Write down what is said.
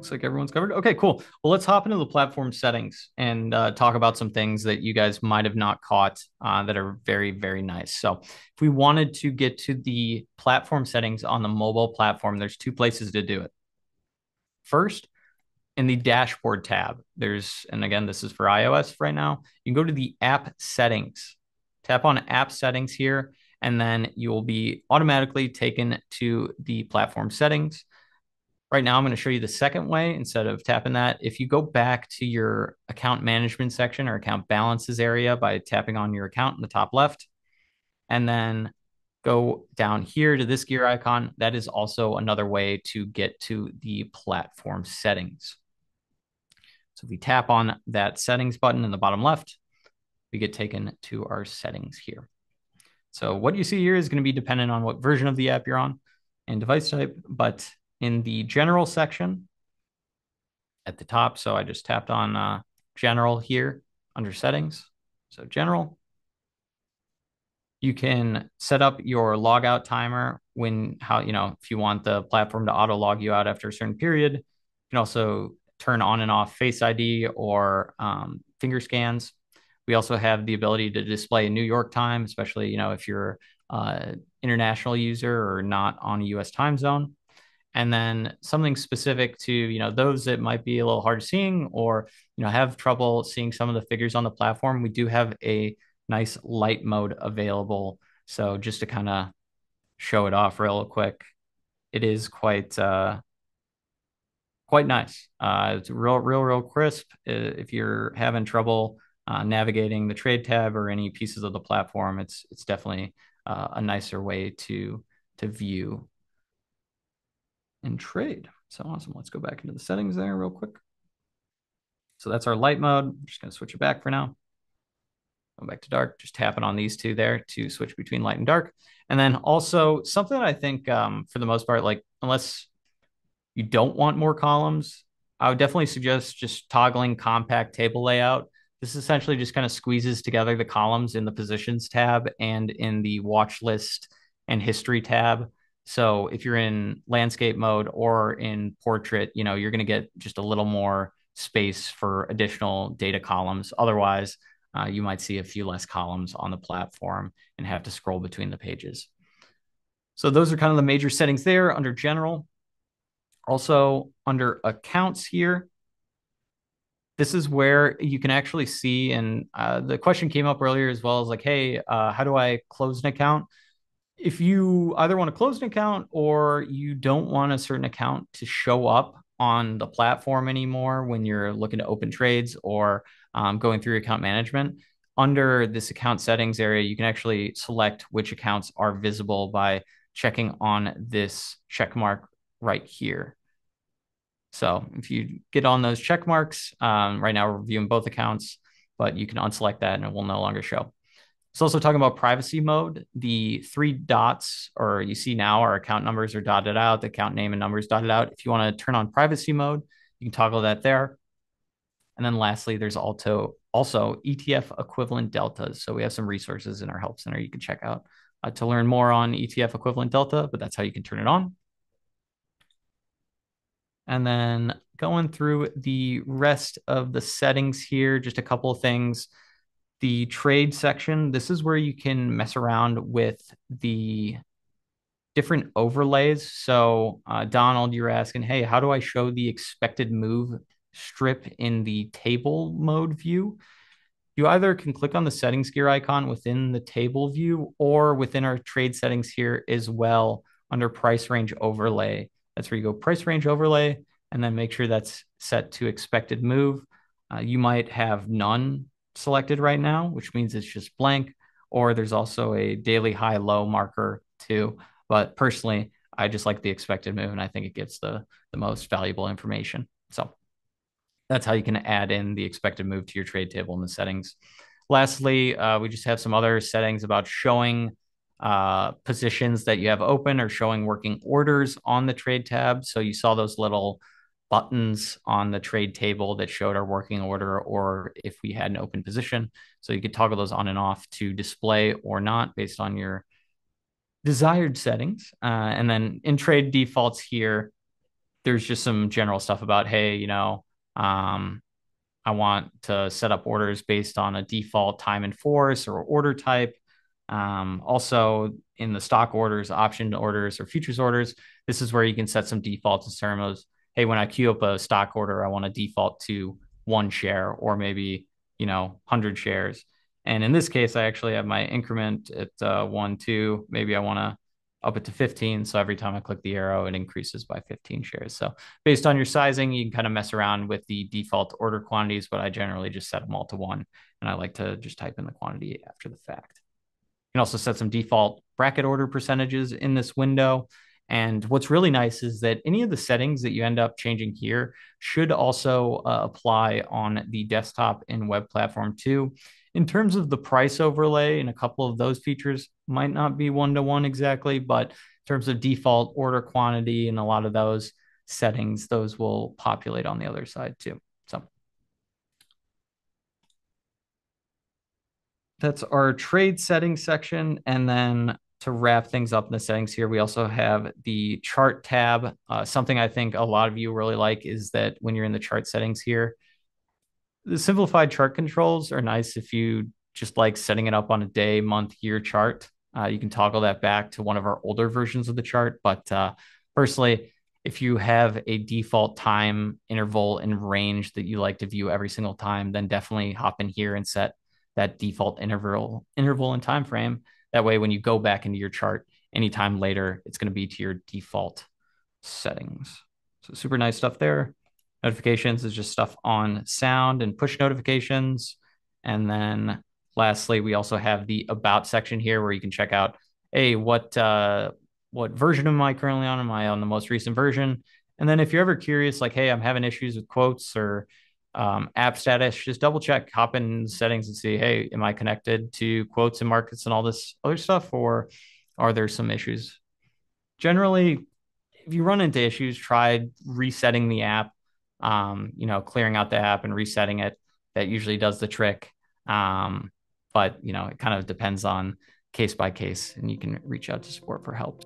looks like everyone's covered. Okay, cool. Well, let's hop into the platform settings and uh, talk about some things that you guys might have not caught uh, that are very, very nice. So, if we wanted to get to the platform settings on the mobile platform, there's two places to do it. First, in the dashboard tab, there's, and again, this is for iOS right now, you can go to the app settings, tap on app settings here, and then you will be automatically taken to the platform settings. Right now, I'm going to show you the second way instead of tapping that. If you go back to your account management section or account balances area by tapping on your account in the top left, and then go down here to this gear icon, that is also another way to get to the platform settings. So if we tap on that settings button in the bottom left, we get taken to our settings here. So what you see here is going to be dependent on what version of the app you're on and device type, but in the general section at the top. So I just tapped on uh, general here under settings. So general, you can set up your logout timer when how, you know, if you want the platform to auto log you out after a certain period. You can also turn on and off Face ID or um, finger scans. We also have the ability to display New York time, especially, you know, if you're uh, international user or not on a US time zone and then something specific to you know those that might be a little hard seeing or you know have trouble seeing some of the figures on the platform we do have a nice light mode available. So just to kind of show it off real quick it is quite uh quite nice. Uh it's real real real crisp. If you're having trouble uh, navigating the trade tab or any pieces of the platform it's it's definitely uh, a nicer way to to view and trade. So awesome. Let's go back into the settings there real quick. So that's our light mode. I'm just going to switch it back for now. Go back to dark, just tapping on these two there to switch between light and dark. And then also something I think um, for the most part, like unless you don't want more columns, I would definitely suggest just toggling compact table layout. This essentially just kind of squeezes together the columns in the positions tab and in the watch list and history tab. So if you're in landscape mode or in portrait, you know, you're going to get just a little more space for additional data columns. Otherwise, uh, you might see a few less columns on the platform and have to scroll between the pages. So those are kind of the major settings there under general. Also under accounts here, this is where you can actually see, and uh, the question came up earlier as well as like, hey, uh, how do I close an account? If you either want to close an account or you don't want a certain account to show up on the platform anymore when you're looking to open trades or um, going through account management, under this account settings area, you can actually select which accounts are visible by checking on this check mark right here. So if you get on those check marks, um, right now we're viewing both accounts, but you can unselect that and it will no longer show. It's also talking about privacy mode. The three dots, or you see now, our account numbers are dotted out, the account name and numbers dotted out. If you want to turn on privacy mode, you can toggle that there. And then lastly, there's also also ETF equivalent deltas. So we have some resources in our help center you can check out uh, to learn more on ETF equivalent delta, but that's how you can turn it on. And then going through the rest of the settings here, just a couple of things the trade section, this is where you can mess around with the different overlays. So, uh, Donald, you're asking, hey, how do I show the expected move strip in the table mode view? You either can click on the settings gear icon within the table view or within our trade settings here as well under price range overlay. That's where you go price range overlay and then make sure that's set to expected move. Uh, you might have none selected right now, which means it's just blank, or there's also a daily high low marker too. But personally, I just like the expected move and I think it gives the, the most valuable information. So that's how you can add in the expected move to your trade table in the settings. Lastly, uh, we just have some other settings about showing uh, positions that you have open or showing working orders on the trade tab. So you saw those little buttons on the trade table that showed our working order or if we had an open position. So you could toggle those on and off to display or not based on your desired settings. Uh, and then in trade defaults here, there's just some general stuff about, hey, you know, um, I want to set up orders based on a default time and force or order type. Um, also, in the stock orders, option orders, or futures orders, this is where you can set some defaults in terms hey, when I queue up a stock order, I want to default to one share or maybe, you know, 100 shares. And in this case, I actually have my increment at uh, one, two. Maybe I want to up it to 15. So every time I click the arrow, it increases by 15 shares. So based on your sizing, you can kind of mess around with the default order quantities, but I generally just set them all to one. And I like to just type in the quantity after the fact. You can also set some default bracket order percentages in this window. And what's really nice is that any of the settings that you end up changing here should also uh, apply on the desktop and web platform too. In terms of the price overlay and a couple of those features might not be one to one exactly, but in terms of default order quantity and a lot of those settings, those will populate on the other side too. So that's our trade settings section. And then to wrap things up in the settings here, we also have the chart tab. Uh, something I think a lot of you really like is that when you're in the chart settings here, the simplified chart controls are nice if you just like setting it up on a day, month, year chart. Uh, you can toggle that back to one of our older versions of the chart. But uh, personally, if you have a default time interval and range that you like to view every single time, then definitely hop in here and set that default interval interval and time frame. That way, when you go back into your chart anytime later, it's going to be to your default settings. So super nice stuff there. Notifications is just stuff on sound and push notifications. And then lastly, we also have the about section here where you can check out, hey, what uh, what version am I currently on? Am I on the most recent version? And then if you're ever curious, like, hey, I'm having issues with quotes or um, app status, just double check, hop in settings and see, hey, am I connected to quotes and markets and all this other stuff, or are there some issues? Generally, if you run into issues, try resetting the app um, you know, clearing out the app and resetting it. That usually does the trick. Um, but you know, it kind of depends on case by case, and you can reach out to support for help.